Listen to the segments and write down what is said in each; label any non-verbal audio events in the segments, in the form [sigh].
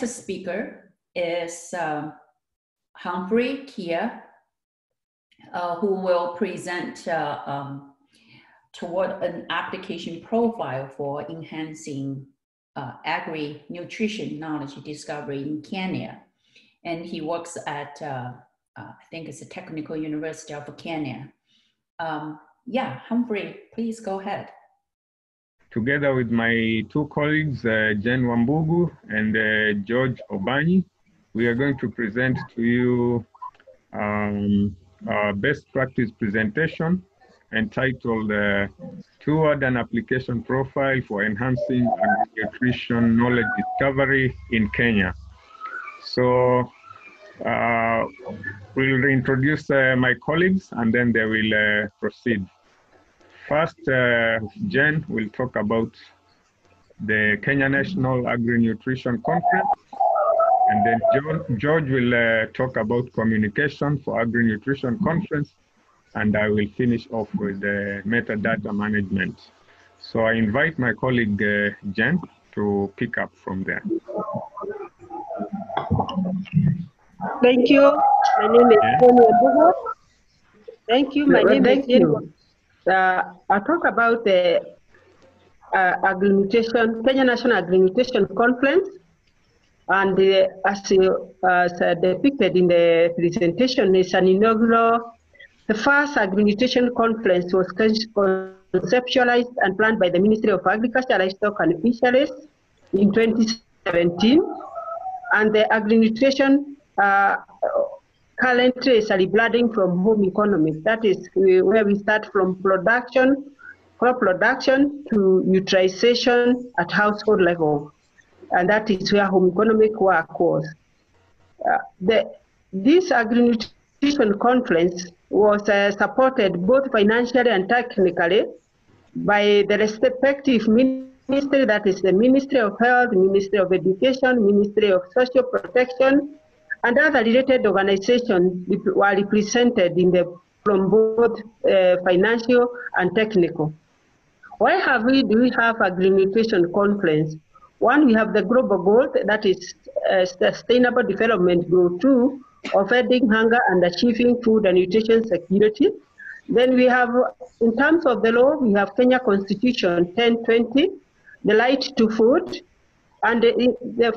speaker is um, Humphrey Kia, uh, who will present uh, um, toward an application profile for enhancing uh, agri-nutrition knowledge discovery in Kenya. And he works at, uh, uh, I think it's the Technical University of Kenya. Um, yeah, Humphrey, please go ahead. Together with my two colleagues, uh, Jen Wambugu and uh, George Obani, we are going to present to you um, our best practice presentation entitled uh, Toward an Application Profile for Enhancing Nutrition Knowledge Discovery in Kenya. So uh, we'll introduce uh, my colleagues and then they will uh, proceed. First, uh, Jen will talk about the Kenya National Agri-Nutrition Conference. And then George, George will uh, talk about communication for agri-nutrition conference. And I will finish off with the metadata management. So I invite my colleague uh, Jen to pick up from there. Thank you. My name is Yeah. Tony Thank you. My Well, name is Jane. Uh, I'll talk about the uh, agri-nutrition, Kenya National Agri-Nutrition Conference. And uh, as, you, as uh, depicted in the presentation, it's an inaugural, the first agri-nutrition conference was conceptualized and planned by the Ministry of Agriculture, Livestock and Fisheries in 2017. And the agri-nutrition uh, currently is reblooding from home economics. That is where we start from production, crop production to utilization at household level. And that is where home economic work was. Uh, the, this agri-nutrition conference was uh, supported both financially and technically by the respective ministry, that is the Ministry of Health, Ministry of Education, Ministry of Social Protection, and other related organizations were represented in the from both uh, financial and technical. Why have we do we have agri-nutrition conference? One, we have the global goal that is uh, sustainable development goal two of ending hunger and achieving food and nutrition security. Then we have, in terms of the law, we have Kenya Constitution 1020, the right to food, and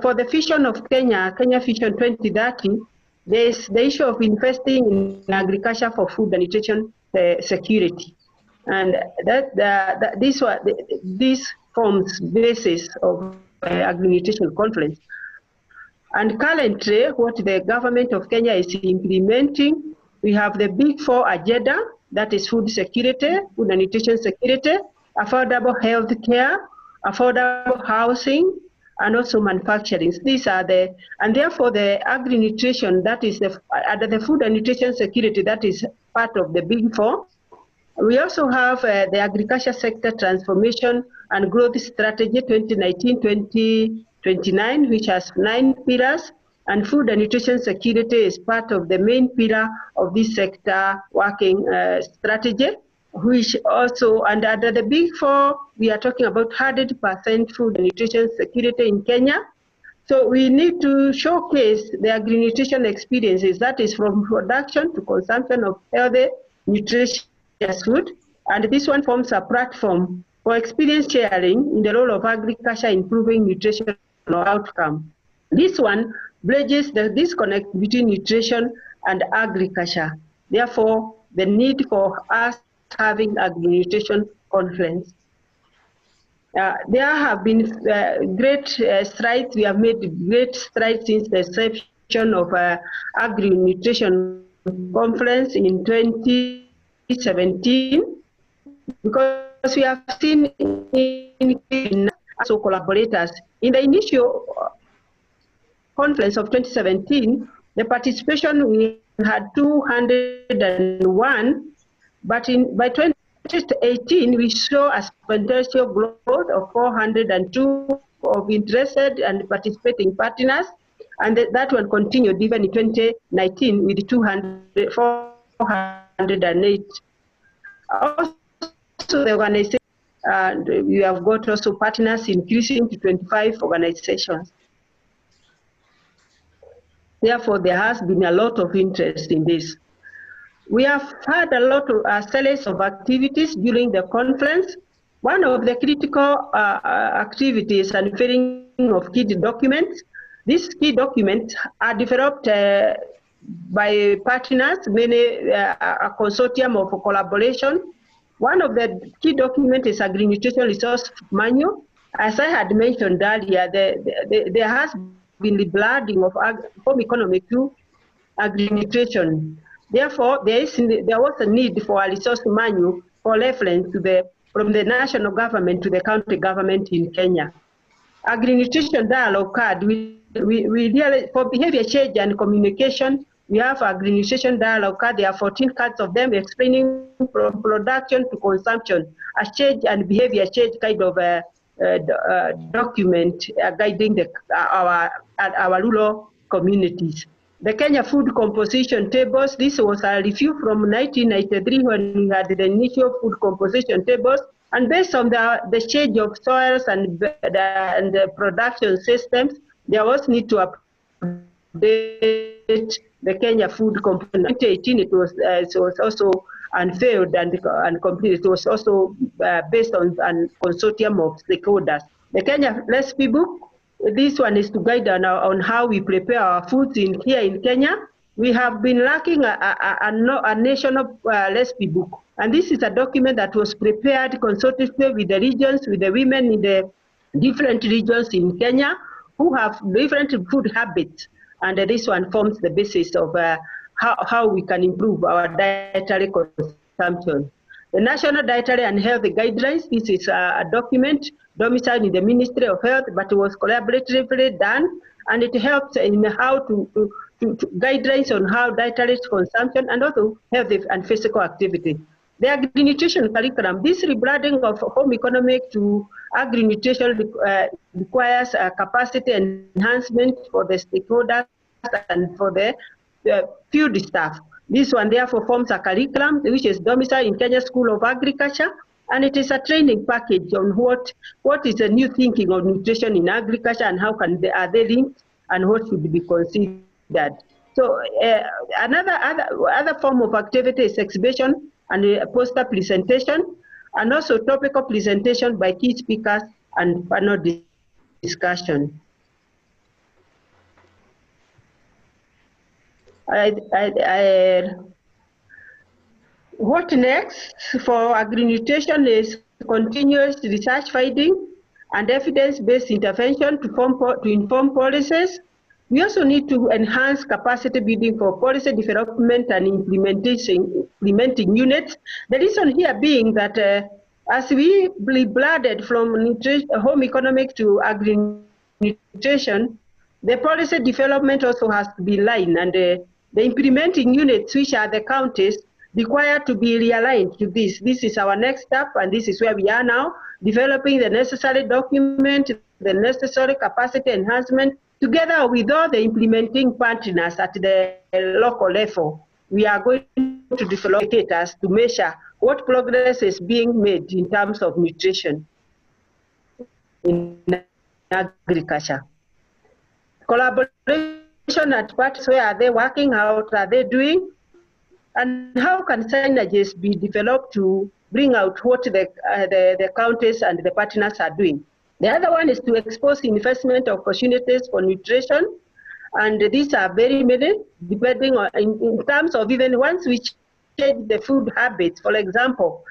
for the vision of Kenya, Kenya Vision 2030, there is the issue of investing in agriculture for food and nutrition uh, security. And that, that, this, this forms basis of uh, agri-nutrition conference. And currently, what the government of Kenya is implementing, we have the big four agenda, that is food security, food and nutrition security, affordable health care, affordable housing, and also manufacturing. These are the, and therefore the agri-nutrition, that is the, under the food and nutrition security, that is part of the big four. We also have uh, the agriculture sector transformation and growth strategy 2019-2029, which has nine pillars, and food and nutrition security is part of the main pillar of this sector working uh, strategy which also, and under the big four, we are talking about 100% food and nutrition security in Kenya. So we need to showcase the agri-nutrition experiences, that is from production to consumption of healthy, nutritious food. And this one forms a platform for experience sharing in the role of agriculture improving nutritional outcome. This one bridges the disconnect between nutrition and agriculture. Therefore, the need for us having agri-nutrition conference. Uh, there have been uh, great uh, strides. We have made great strides since the inception of uh, agri-nutrition conference in 2017 because we have seen in, in collaborators. In the initial conference of 2017, the participation we had 201 but in, by 2018, we saw a substantial growth of 402 of interested and participating partners, and that, that will continue even in 2019 with 200, 408. Also, the organization, and we have got also partners increasing to 25 organizations. Therefore, there has been a lot of interest in this. We have had a lot of uh, series of activities during the conference. One of the critical uh, uh activities and unveiling of key documents. These key documents are developed uh, by partners, many uh, a consortium of collaboration. One of the key documents is Agri-Nutrition Resource Manual. As I had mentioned earlier, the, the, the, there has been the blooding of home economy to agri-nutrition. Therefore, there, is, there was a need for a resource manual for reference to the, from the national government to the county government in Kenya. Agri-nutrition dialogue card, we, we, we really, for behavior change and communication, we have agri-nutrition dialogue card. There are 14 cards of them explaining from production to consumption, a change and behavior change kind of a, a, a document uh, guiding the, our, our rural communities. The Kenya food composition tables, this was a review from 1993 when we had the initial food composition tables. And based on the, the change of soils and the, and the production systems, there was need to update the Kenya food composition. In 2018, it was, uh, it was also unveiled and, and completed. It was also uh, based on a consortium of stakeholders. The Kenya recipe book this one is to guide on, on how we prepare our foods in here in Kenya. We have been lacking a, a, a, a national uh, recipe book. And this is a document that was prepared consultatively with the regions, with the women in the different regions in Kenya who have different food habits. And uh, this one forms the basis of uh, how, how we can improve our dietary consumption. The National Dietary and Health Guidelines, this is a, document domiciled in the Ministry of Health, but it was collaboratively done, and it helps in how to, to, to, to guidelines on how dietary consumption and also health and physical activity. The agri-nutrition curriculum, this rebranding of home economic to agri-nutrition uh, requires a capacity enhancement for the stakeholders and for the uh, field staff. This one therefore forms a curriculum which is domiciled in Kenya School of Agriculture and it is a training package on what, what is the new thinking of nutrition in agriculture and how can they, are they linked and what should be considered. So uh, another other, other form of activity is exhibition and poster presentation and also topical presentation by key speakers and panel discussion. I, I, I, what next for agri-nutrition is continuous research finding and evidence-based intervention to, form, to inform policies. We also need to enhance capacity building for policy development and implementation, implementing units. The reason here being that uh, as we blooded from home economics to agri-nutrition, the policy development also has to be aligned and uh, the implementing units, which are the counties, require to be realigned to this. This is our next step, and this is where we are now, developing the necessary document, the necessary capacity enhancement, together with all the implementing partners at the local level. We are going to develop indicators to measure what progress is being made in terms of nutrition in agriculture. Collaboration at parties, where are they working out? Are they doing? And how can synergies be developed to bring out what the, uh, the, the counties and the partners are doing? The other one is to expose investment opportunities for nutrition. And these are very many, depending on, in, in terms of even once we change the food habits, for example,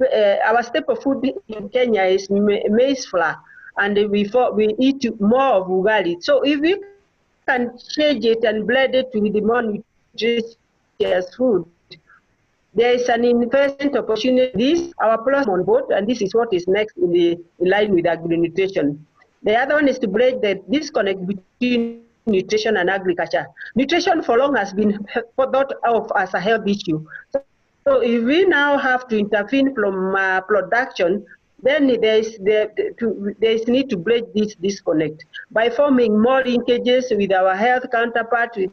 uh, our staple food in Kenya is maize flour, and we, we eat more of ugali. So if we can change it and blend it with the more nutritious food. There is an investment opportunity. This our plus on board, and this is what is next in the in line with agri-nutrition. The other one is to break the disconnect between nutrition and agriculture. Nutrition for long has been [laughs] thought of as a health issue. So, if we now have to intervene from uh, production then there is to, there is need to break this disconnect by forming more linkages with our health counterparts, with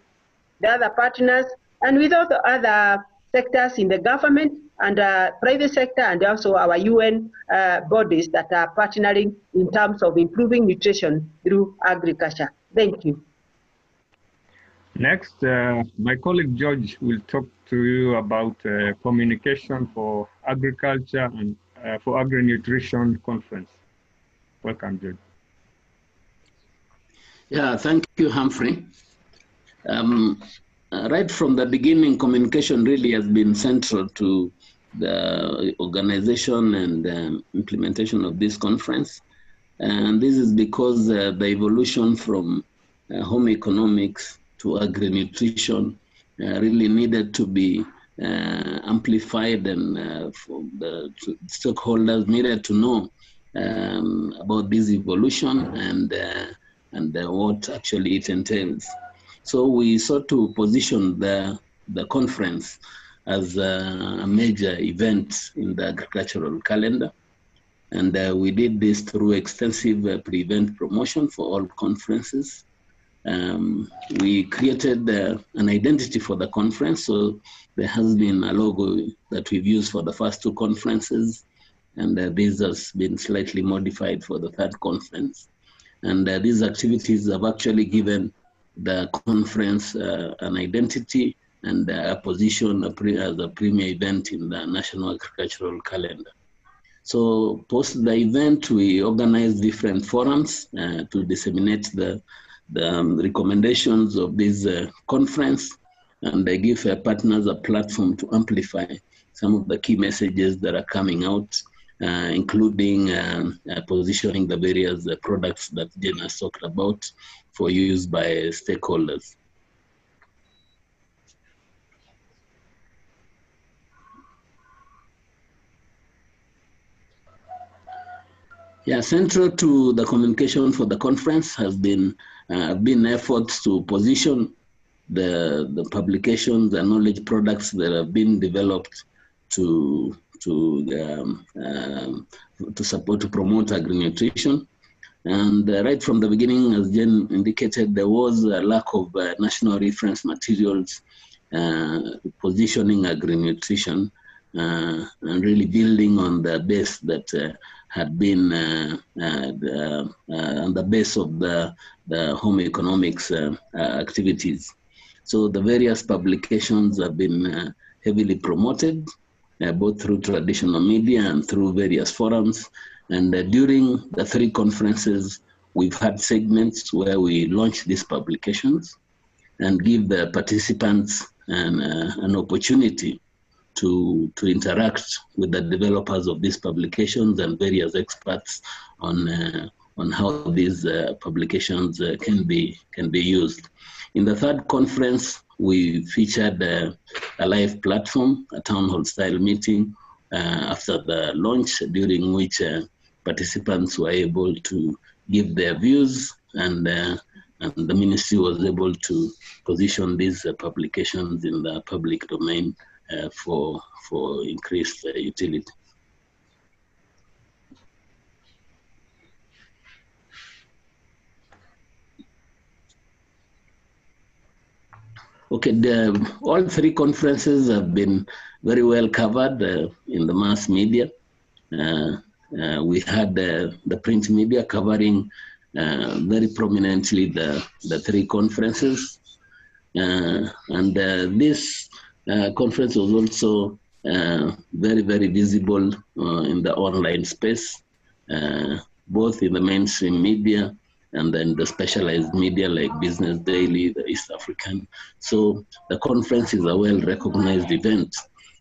the other partners, and with all the other sectors in the government and uh, private sector, and also our UN uh, bodies that are partnering in terms of improving nutrition through agriculture. Thank you. Next, uh, my colleague George will talk to you about uh, communication for agriculture and uh, for agri-nutrition conference. Welcome, George. Yeah, thank you, Humphrey. Um, uh, right from the beginning, communication really has been central to the organization and um, implementation of this conference. And this is because uh, the evolution from uh, home economics to agri-nutrition uh, really needed to be amplified and uh, the stakeholders needed to know um, about this evolution and, and what actually it entails. So we sought to position the, the conference as a, a major event in the agricultural calendar. And uh, we did this through extensive uh, pre-event promotion for all conferences. Um, we created uh, an identity for the conference. So there has been a logo that we've used for the first two conferences. And uh, this has been slightly modified for the third conference. And uh, these activities have actually given the conference uh, an identity and a position as a premier event in the national agricultural calendar. So post the event, we organized different forums uh, to disseminate the, the um, recommendations of this uh, conference and they give uh, partners a platform to amplify some of the key messages that are coming out, uh, including um, uh, positioning the various uh, products that Jen has talked about for use by stakeholders. Yeah, central to the communication for the conference has been uh, been efforts to position the the publications and knowledge products that have been developed to to um, um, to support to promote agri nutrition. And uh, right from the beginning, as Jen indicated, there was a lack of uh, national reference materials uh, positioning agri nutrition uh, and really building on the base that uh, had been the, uh, on the base of the, the home economics activities. So the various publications have been heavily promoted, both through traditional media and through various forums. And during the three conferences, we've had segments where we launch these publications and give the participants an, uh, an opportunity to, to interact with the developers of these publications and various experts on, uh, on how these uh, publications uh, can, be, can be used. In the third conference, we featured uh, a live platform, a town hall style meeting uh, after the launch, during which uh, participants were able to give their views and and the ministry was able to position these uh, publications in the public domain uh, for, for increased uh, utility. Okay, the, all three conferences have been very well covered uh, in the mass media. Uh, uh, we had uh, the print media covering very prominently the, the three conferences. and this uh, conference was also uh, very, very visible uh, in the online space, uh, both in the mainstream media and then the specialized media like Business Daily, the East African. So the conference is a well recognized event.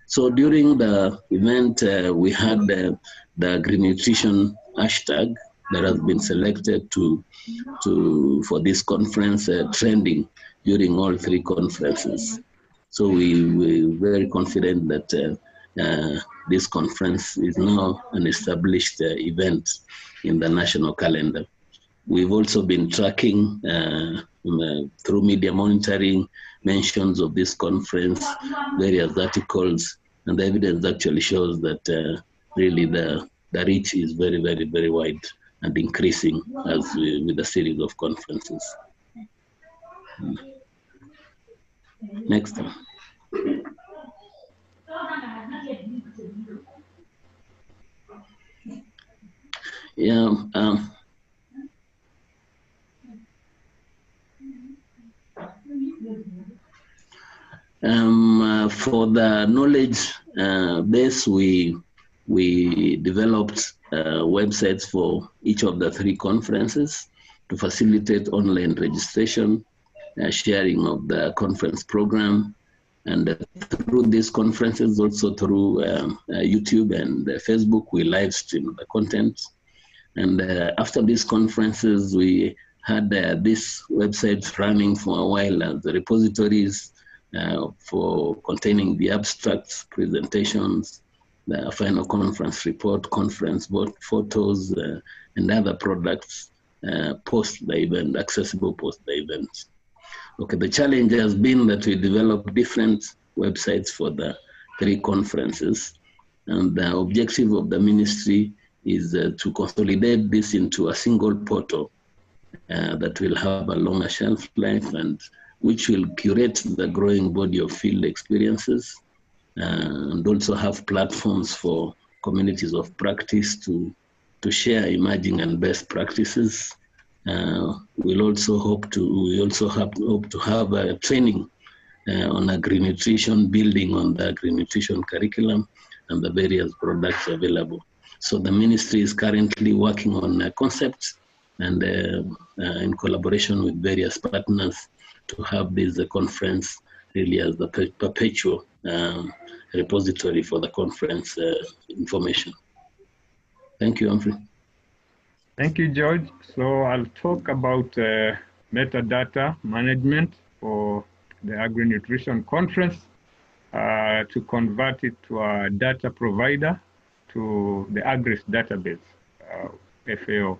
So during the event, uh, we had the, the green nutrition hashtag that has been selected to, to, for this conference uh, trending during all three conferences. So we, we're very confident that uh, uh, this conference is now an established uh, event in the national calendar. We've also been tracking uh, through media monitoring mentions of this conference, various articles, and the evidence actually shows that uh, really the, the reach is very, very, very wide and increasing as we, with a series of conferences. Next. Yeah. Um, Um, uh, for the knowledge uh, base, we we developed uh, websites for each of the three conferences to facilitate online registration, uh, sharing of the conference program, and uh, through these conferences, also through um, uh, YouTube and Facebook, we live stream the content. And after these conferences, we had these websites running for a while as the repositories uh, for containing the abstracts, presentations, the final conference report, conference board photos, uh, and other products uh, post the event, accessible post the event. Okay, the challenge has been that we develop different websites for the three conferences. And the objective of the ministry is uh, to consolidate this into a single portal uh, that will have a longer shelf life and which will curate the growing body of field experiences uh, and also have platforms for communities of practice to, to share emerging and best practices. Uh, we'll also hope to we also have, hope to have a training uh, on agri-nutrition, building on the agri-nutrition curriculum and the various products available. So the ministry is currently working on a concept and uh, uh, in collaboration with various partners to have this conference really as the perpetual um, repository for the conference uh, information. Thank you, Humphrey. Thank you, George. So I'll talk about uh, metadata management for the Agri-Nutrition Conference uh, to convert it to a data provider to the AGRIS database, uh, FAO.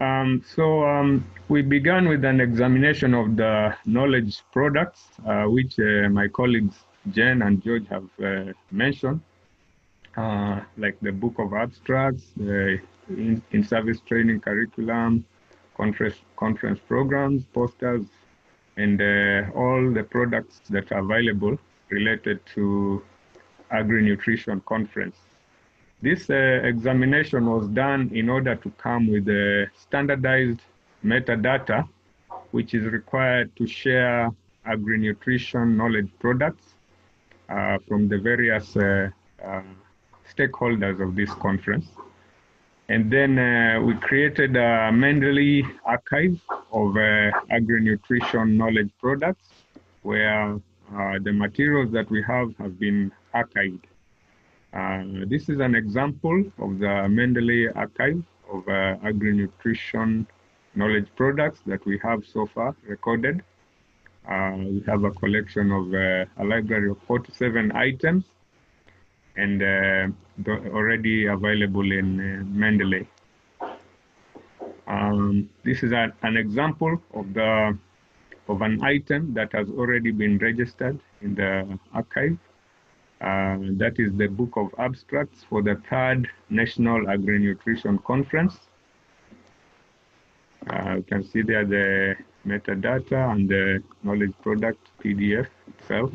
Um, so um, we began with an examination of the knowledge products, uh, which uh, my colleagues Jen and George have uh, mentioned, uh, like the book of abstracts, the in, in, service training curriculum, conference, conference programs, posters, and uh, all the products that are available related to agri-nutrition conference. This uh, examination was done in order to come with a standardized metadata, which is required to share agri-nutrition knowledge products uh, from the various uh, uh stakeholders of this conference. And then uh, we created a Mendeley archive of uh, agri-nutrition knowledge products where the materials that we have have been archived. Uh, this is an example of the Mendeley archive of uh, agri-nutrition knowledge products that we have so far recorded. Uh, we have a collection of uh, a library of 47 items and uh, already available in uh, Mendeley. Um, this is a, an example of the of an item that has already been registered in the archive uh, that is the book of abstracts for the third National Agri-Nutrition Conference. Uh, you can see there the metadata and the knowledge product PDF itself.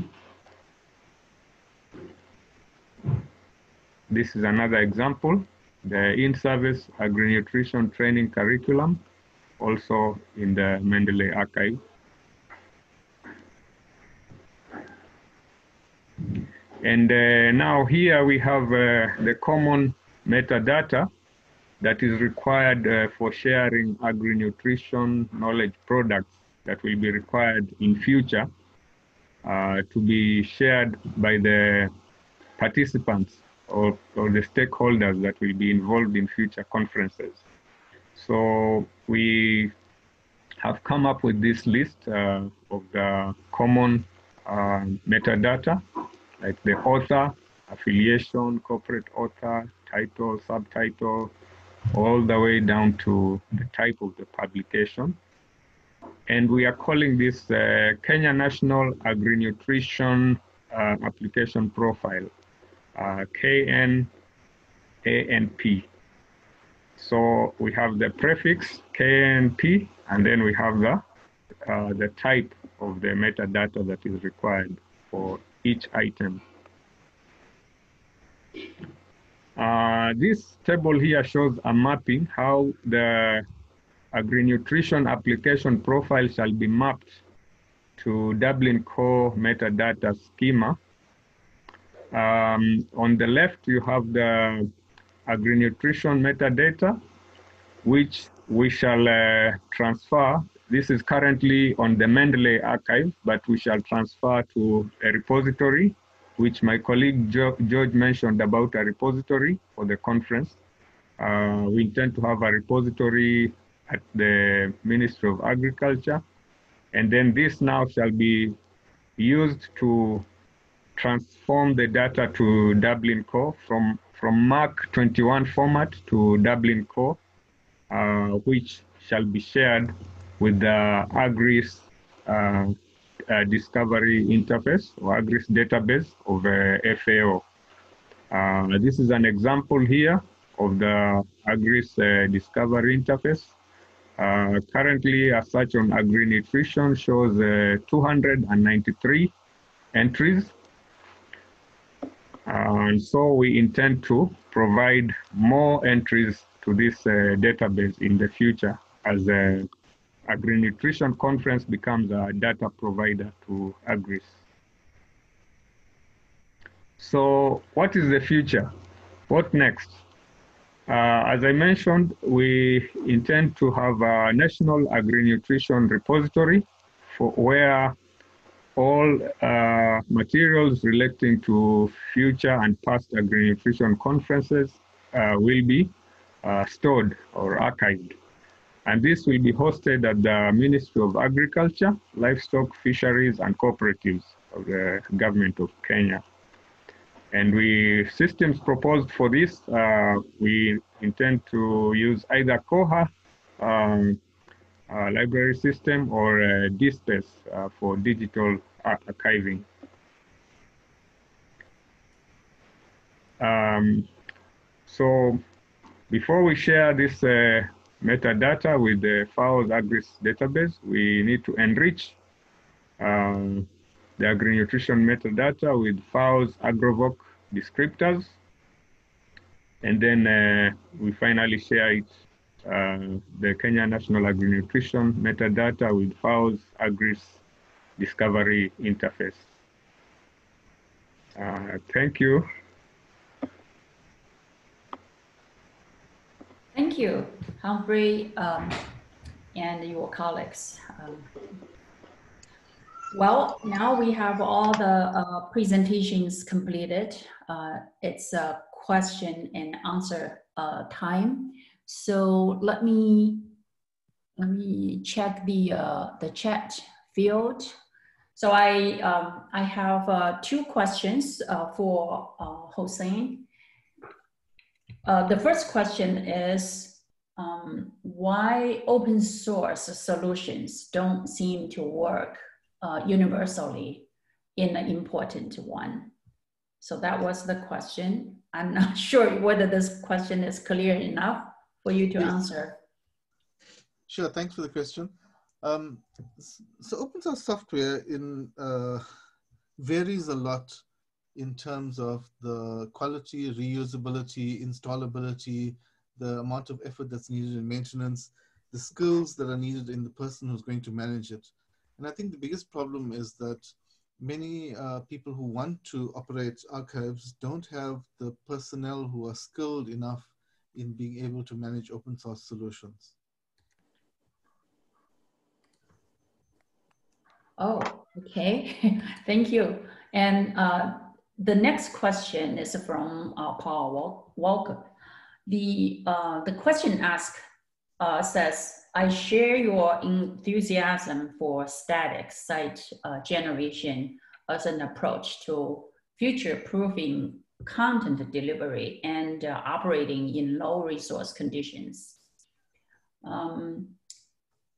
This is another example, the in-service agri-nutrition training curriculum, also in the Mendeley archive. And uh, now here we have uh, the common metadata that is required uh, for sharing agri-nutrition knowledge products that will be required in future to be shared by the participants or, or the stakeholders that will be involved in future conferences. So we have come up with this list uh, of the common uh, metadata like the author, affiliation, corporate author, title, subtitle, all the way down to the type of the publication. And we are calling this uh, Kenya National Agri-Nutrition uh, Application Profile, uh, KNANP. So we have the prefix KNP, and then we have the, uh, the type of the metadata that is required for each item. Uh, this table here shows a mapping how the agri-nutrition application profile shall be mapped to Dublin Core metadata schema. Um, on the left, you have the agri-nutrition metadata, which we shall uh, transfer. This is currently on the Mendeley archive, but we shall transfer to a repository, which my colleague George mentioned about a repository for the conference. Uh, we intend to have a repository at the Ministry of Agriculture. And then this now shall be used to transform the data to Dublin Core from, from MARC 21 format to Dublin Core, uh, which shall be shared with the AGRIS uh, uh, discovery interface or AGRIS database of uh, FAO. Uh, this is an example here of the AGRIS uh, discovery interface. Uh, currently, a search on agri-nutrition shows uh, 293 entries. and so we intend to provide more entries to this database in the future as agri-nutrition conference becomes a data provider to agris. So what is the future? What next? Uh, as I mentioned, we intend to have a national agri-nutrition repository for where all uh, materials relating to future and past agri-nutrition conferences uh, will be uh, stored or archived. And this will be hosted at the Ministry of Agriculture, Livestock, Fisheries and Cooperatives of the Government of Kenya. And we systems proposed for this, uh, we intend to use either Koha um, uh, library system or uh, DSpace uh, for digital archiving. Um, so before we share this uh, metadata with the FAO's AGRIS database, we need to enrich um, the agri-nutrition metadata with FAO's AgroVoc descriptors. And then uh, we finally share it, uh, the Kenya National Agri-Nutrition metadata with FAO's AGRIS discovery interface. Uh, thank you. Thank you, Humphrey, um, and your colleagues. Um, well, now we have all the uh, presentations completed. Uh, it's a question and answer uh, time. So let me let me check the uh, the chat field. So I um, I have uh, two questions uh, for Hussein. the first question is um, why open source solutions don't seem to work uh, universally in an important one? So that was the question. I'm not [laughs] sure whether this question is clear enough for you to yes. answer. Sure, thanks for the question. Um, so open source software in uh, varies a lot in terms of the quality, reusability, installability, the amount of effort that's needed in maintenance, the skills that are needed in the person who's going to manage it. And I think the biggest problem is that many uh, people who want to operate archives don't have the personnel who are skilled enough in being able to manage open source solutions. Oh, okay. [laughs] Thank you. And uh, the next question is from uh, Paul Walker. The, uh, the question asked uh, says, I share your enthusiasm for static site uh, generation as an approach to future-proofing content delivery and uh, operating in low resource conditions. Um,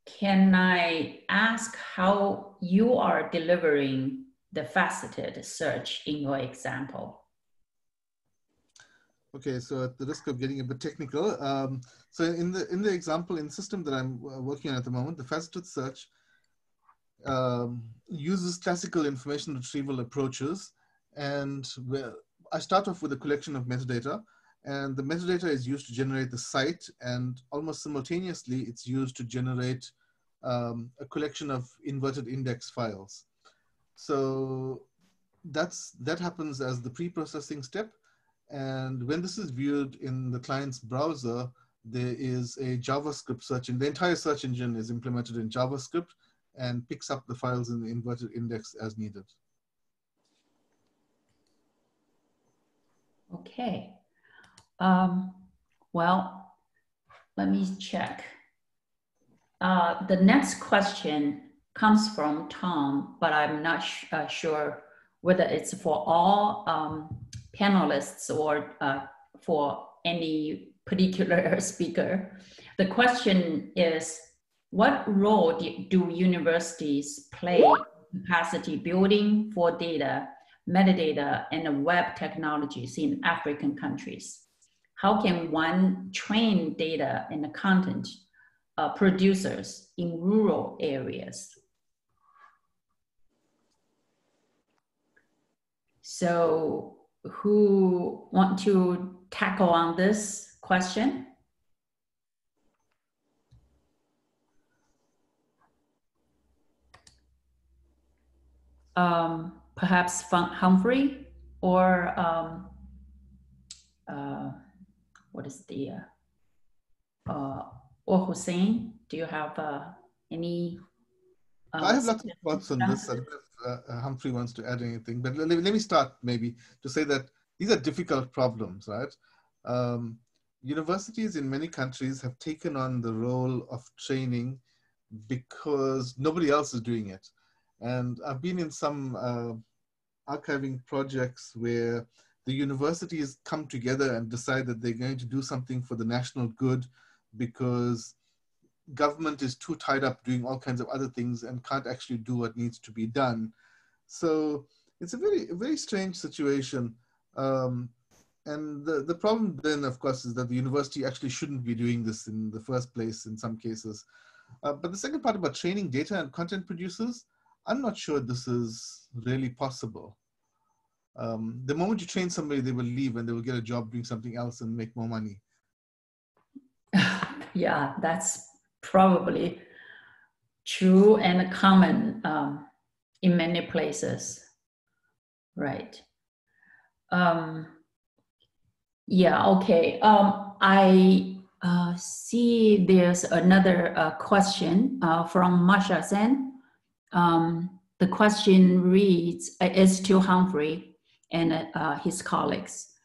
can I ask how you are delivering the faceted search in your example? Okay, so at the risk of getting a bit technical, um, so in the in the example in system that I'm uh, working on at the moment, the faceted search um, uses classical information retrieval approaches, and I start off with a collection of metadata, and the metadata is used to generate the site, and almost simultaneously, it's used to generate um, a collection of inverted index files. So that's that happens as the pre-processing step. And when this is viewed in the client's browser, there is a JavaScript search and the entire search engine is implemented in JavaScript and picks up the files in the inverted index as needed. Okay. Um, well, let me check. Uh, the next question comes from Tom, but I'm not uh, sure whether it's for all um, panelists or uh, for any particular [laughs] speaker. The question is, what role do universities play in capacity building for data, metadata, and web technologies in African countries? How can one train data and content uh, producers in rural areas? So who want to tackle on this question? Um, perhaps Humphrey or um, uh, what is the uh, uh, or Hussein? Do you have uh, any? Uh, I have lots of thoughts on this. Uh, uh, Humphrey wants to add anything, but let, let, me start maybe to say that these are difficult problems, right? Um, universities in many countries have taken on the role of training because nobody else is doing it. And I've been in some uh, archiving projects where the universities come together and decide that they're going to do something for the national good because government is too tied up doing all kinds of other things and can't actually do what needs to be done. So it's a very, very strange situation. Um, and the, the problem then, of course, is that the university actually shouldn't be doing this in the first place in some cases. Uh, but the second part about training data and content producers, I'm not sure this is really possible. Um, the moment you train somebody, they will leave and they will get a job doing something else and make more money. [laughs] yeah, that's probably true and common um, in many places. Right. Um, yeah, okay. Um, I uh, see there's another uh, question uh, from Marcia Zeng. Um, the question reads, is to Humphrey and uh, his colleagues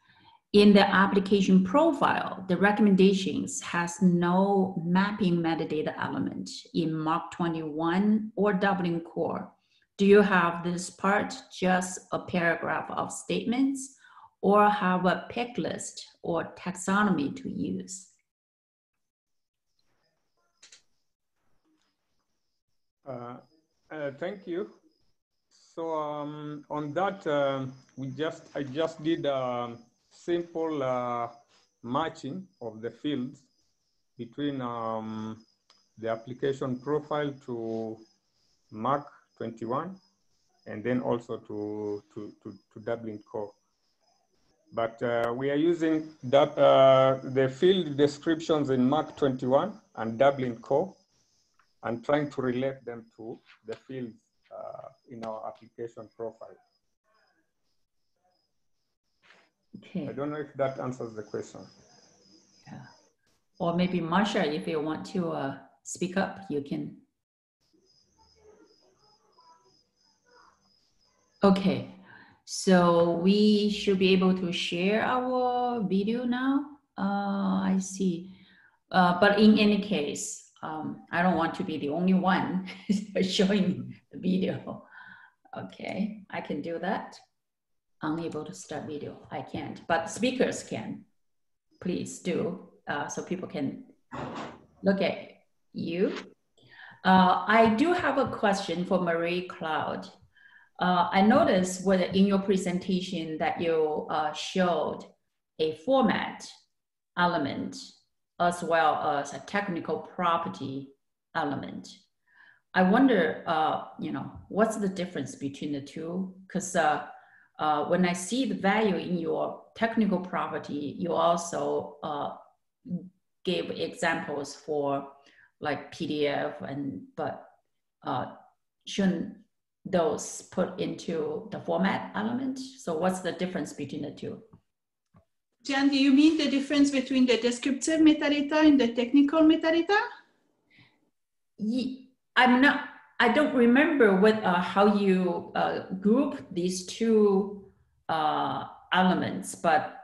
in the application profile, the recommendations has no mapping metadata element in MARC 21 or Dublin Core. Do you have this part just a paragraph of statements or have a pick list or taxonomy to use? Uh, uh, thank you. So um, on that, uh, we just I just did um, simple uh, matching of the fields between um, the application profile to MARC 21 and then also to, to, to, to Dublin Core. But uh, we are using that, uh, the field descriptions in MARC 21 and Dublin Core and trying to relate them to the fields uh, in our application profile. Okay. I don't know if that answers the question. Yeah. Or maybe Marcia, if you want to uh, speak up, you can. Okay, so we should be able to share our video now. Uh, I see. Uh, but in any case, um, I don't want to be the only one [laughs] showing the video. Okay, I can do that unable to start video. I can't, but speakers can. Please do, uh, so people can look at you. Uh, I do have a question for Marie Cloud. Uh, I noticed whether in your presentation that you uh, showed a format element as well as a technical property element. I wonder, uh, you know, what's the difference between the two? Because uh, when I see the value in your technical property, you also uh, gave examples for like PDF and but uh, shouldn't those put into the format element? So what's the difference between the two? Jan, do you mean the difference between the descriptive metadata and the technical metadata? I'm not, I don't remember what, uh, how you uh, group these two uh, elements, but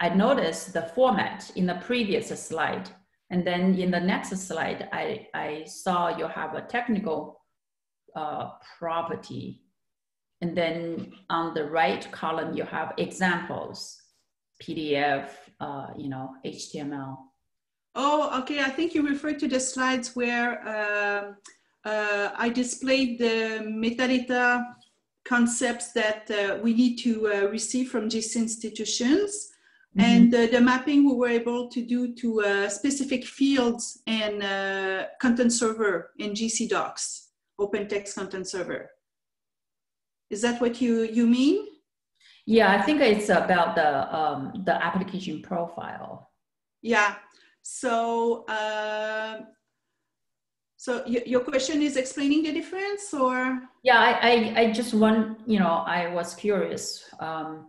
I noticed the format in the previous slide. And then in the next slide, I, I saw you have a technical uh, property. And then on the right column, you have examples, PDF, uh, you know, HTML. Oh, okay. I think you referred to the slides where uh, uh, I displayed the metadata concepts that uh, we need to uh, receive from GC institutions. Mm-hmm. And uh, the mapping we were able to do to uh, specific fields and content server in GC docs, open text content server. Is that what you, you mean? Yeah, I think it's about the, um, the application profile. Yeah, so, uh, so your question is explaining the difference or? Yeah, I, I, I just want, you know, I was curious. Um,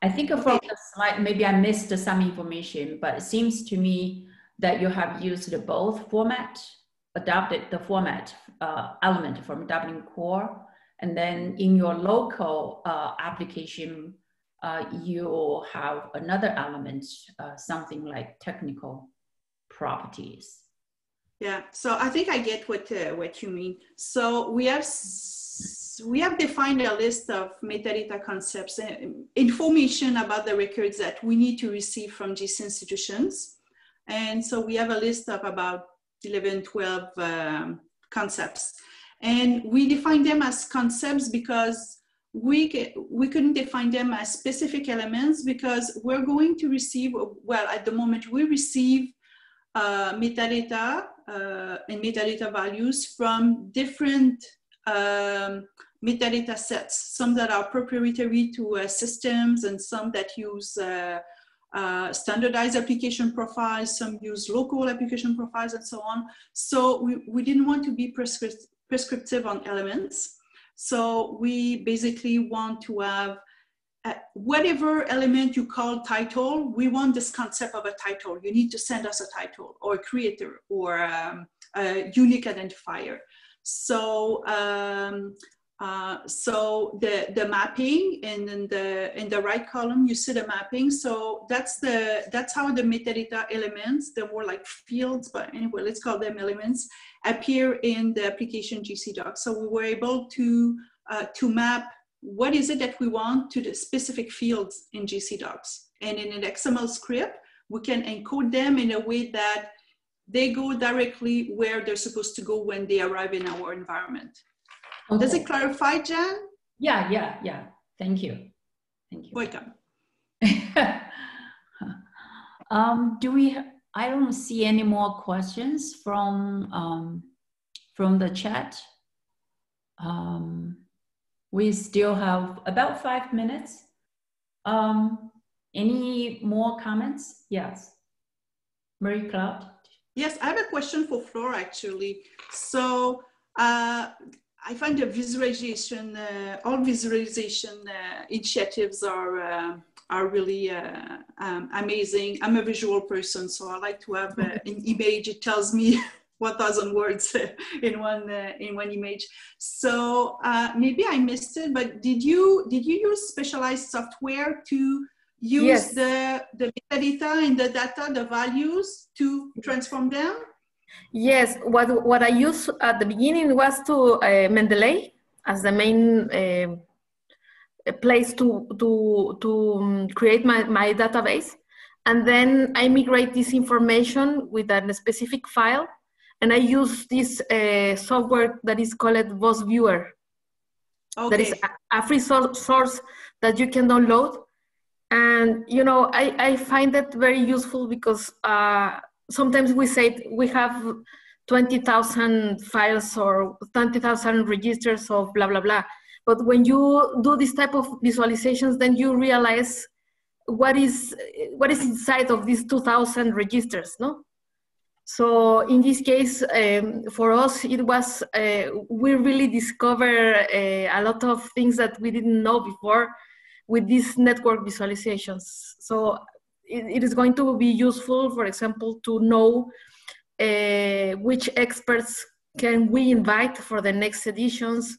I think from the slide, maybe I missed some information, but it seems to me that you have used both format, adopted the format uh, element from Dublin Core, and then in your local uh, application uh, you have another element, uh, something like technical properties. Yeah, so I think I get what uh, what you mean. So we have we have defined a list of metadata concepts, uh, information about the records that we need to receive from these institutions, and so we have a list of about 11, 12 um, concepts, and we define them as concepts because we, we couldn't define them as specific elements because we're going to receive, well, at the moment we receive uh, metadata uh, and metadata values from different um, metadata sets, some that are proprietary to uh, systems and some that use uh, uh, standardized application profiles, some use local application profiles and so on. So we, we didn't want to be prescript prescriptive on elements. So we basically want to have uh, whatever element you call title, we want this concept of a title. You need to send us a title or a creator or um, a unique identifier. So um, uh, so the, the mapping and in the in the right column you see the mapping. So that's the that's how the metadata elements, they're more like fields, but anyway, let's call them elements, appear in the application GC doc. So we were able to uh, to map what is it that we want to the specific fields in GC docs. And in an XML script, we can encode them in a way that they go directly where they're supposed to go when they arrive in our environment. Okay. Does it clarify, Jan? Yeah, yeah, yeah. Thank you. Thank you. Welcome. [laughs] um, do we, I don't see any more questions from, um, from the chat. Um, we still have about five minutes. Um, any more comments? Yes. Marie Claude? Yes, I have a question for Flora actually. So uh, I find the visualization, uh, all visualization uh, initiatives are uh, are really uh, um, amazing. I'm a visual person, so I like to have uh, an image. It tells me [laughs] 1,000 words [laughs] in one uh, in one image. So maybe I missed it, but did you did you use specialized software to use yes. the the metadata and the data, the values to transform them? Yes, what, what I used at the beginning was to uh, Mendeley as the main uh, place to, to, to um, create my, my database. And then I migrate this information with a specific file. And I use this uh, software that is called VOS Viewer. Okay. That is a, a free so source that you can download. And, you know, I, I find that very useful because uh, sometimes we say we have 20,000 files or 20,000 registers of blah, blah, blah. But when you do this type of visualizations, then you realize what is, what is inside of these 2,000 registers, no? So in this case, um, for us, it was uh, we really discover uh, a lot of things that we didn't know before with these network visualizations. So it, it is going to be useful, for example, to know uh, which experts can we invite for the next editions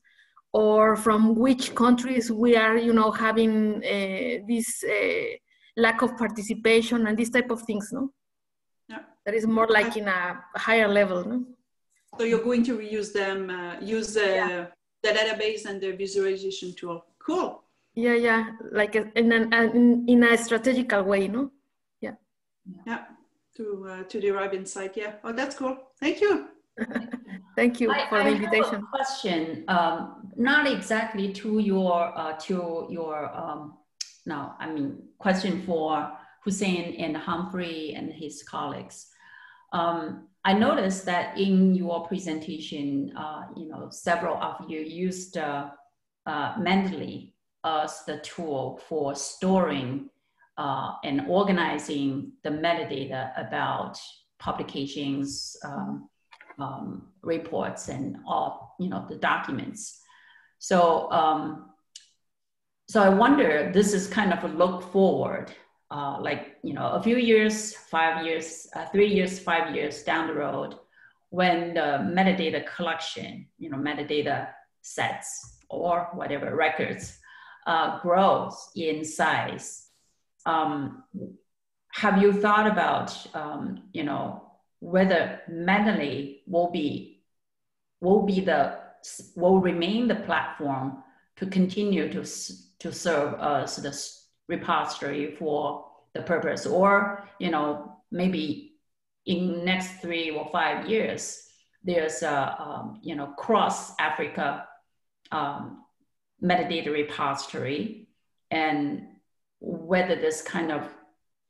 or from which countries we are you know having uh, this uh, lack of participation and these type of things no. That is more like in a higher level no? So you're going to reuse them uh, use yeah. the database and the visualization tool. Cool. Yeah yeah. Like a, in, an, in, in a strategical way no? Yeah. Yeah. To uh, to derive insight. Yeah. Oh that's cool. Thank you. [laughs] Thank you for I, the invitation. question, um, not exactly to your uh, to your um, no, I mean question for Hussein and Humphrey and his colleagues. Um, I noticed that in your presentation, uh, you know, several of you used uh, uh, Mendeley as the tool for storing uh, and organizing the metadata about publications, um, um, reports and all you know the documents. So um, so I wonder this is kind of a look forward, uh, like you know a few years, five years, uh, three years, five years down the road, when the metadata collection, you know metadata sets or whatever records uh, grows in size. Um, have you thought about um, you know whether Mendeley will be will be the will remain the platform to continue to to serve as the repository for the purpose, or you know maybe in next three or five years there's a um, you know cross Africa um, metadata repository, and whether this kind of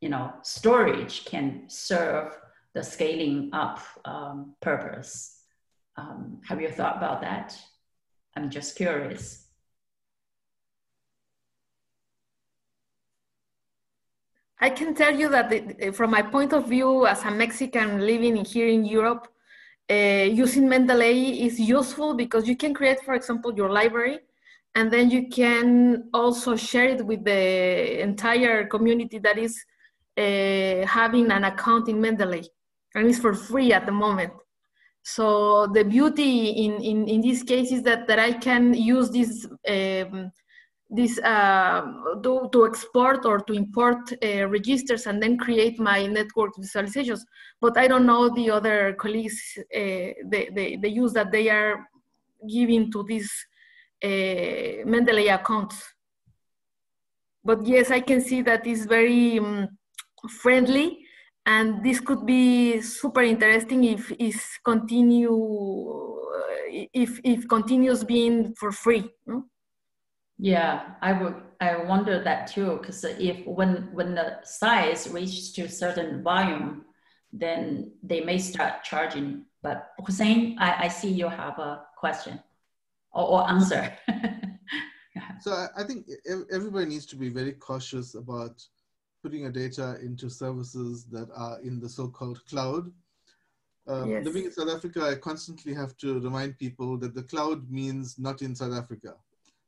you know storage can serve the scaling up um, purpose. Um, have you thought about that? I'm just curious. I can tell you that the, from my point of view as a Mexican living here in Europe, uh, using Mendeley is useful because you can create, for example, your library, and then you can also share it with the entire community that is uh, having an account in Mendeley and it's for free at the moment. So the beauty in, in, in this case is that, that I can use this, um, this uh, to, to export or to import uh, registers and then create my network visualizations. But I don't know the other colleagues, uh, the, the, the use that they are giving to these uh, Mendeley accounts. But yes, I can see that it's very um, friendly and this could be super interesting if is continue if if continues being for free? Yeah i would i wonder that too because if when when the size reaches to a certain volume then they may start charging but hussein i, I see you have a question or, or answer [laughs] so I, I think everybody needs to be very cautious about putting your data into services that are in the so-called cloud. Um, yes. Living in South Africa, I constantly have to remind people that the cloud means not in South Africa,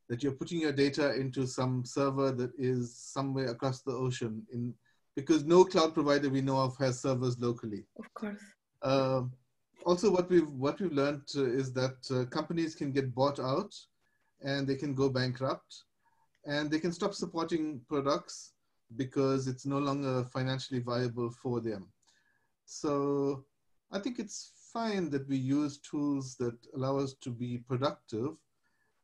that you're putting your data into some server that is somewhere across the ocean in, because no cloud provider we know of has servers locally. Of course. Uh, also, what we've what we've learned uh, is that uh, companies can get bought out, and they can go bankrupt, and they can stop supporting products, because it's no longer financially viable for them. So I think it's fine that we use tools that allow us to be productive.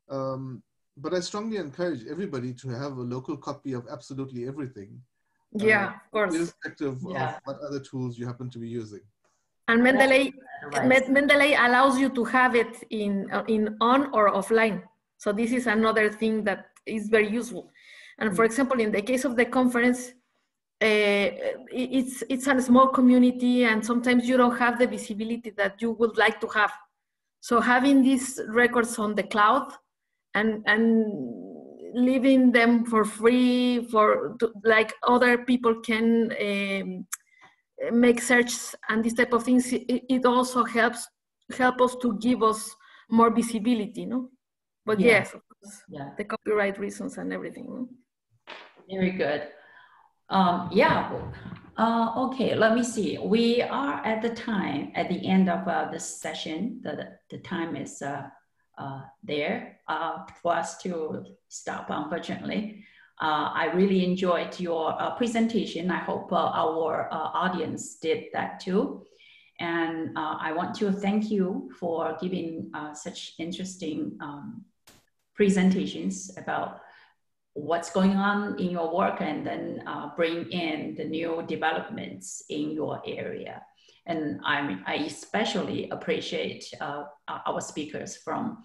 Um, but I strongly encourage everybody to have a local copy of absolutely everything. Yeah, uh, of course. Irrespective yeah. of what other tools you happen to be using. And Mendeley, Mendeley allows you to have it in, uh, in on or offline. So this is another thing that is very useful. And for mm. example, in the case of the conference, uh, it's it's a small community, and sometimes you don't have the visibility that you would like to have. So having these records on the cloud and and leaving them for free for to, like other people can um, make searches and this type of things, it, it also helps help us to give us more visibility, no? But Yeah. yes, Yeah. the copyright reasons and everything. no? Very good. Um, yeah. Uh, okay, let me see. We are at the time, at the end of uh, this session. The, the time is uh, uh, there uh, for us to stop, unfortunately. Uh, I really enjoyed your uh, presentation. I hope uh, our uh, audience did that too. And I want to thank you for giving such interesting um, presentations about what's going on in your work and then bring in the new developments in your area. And I'm, I especially appreciate uh, our speakers from,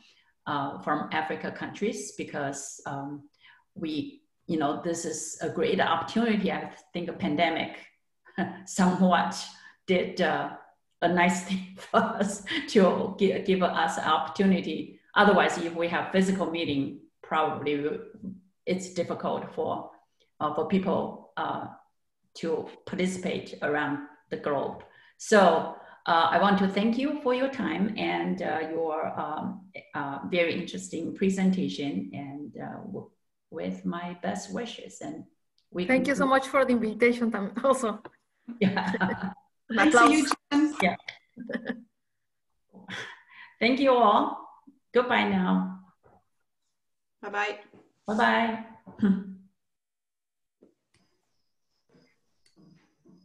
uh, from Africa countries because um, we, you know, this is a great opportunity. I think a pandemic [laughs] somewhat did uh, a nice [laughs] thing for us to give, give us an opportunity. Otherwise, if we have physical meeting, probably it's difficult for uh, for people uh, to participate around the globe. So uh, I want to thank you for your time and uh, your um, uh, very interesting presentation, and uh, with my best wishes. And we Thank you so much for the invitation tam- [laughs] also. Yeah. [laughs] An [laughs] Thanks applause. you, Jen. thank you all. Goodbye now. Bye-bye. Bye bye.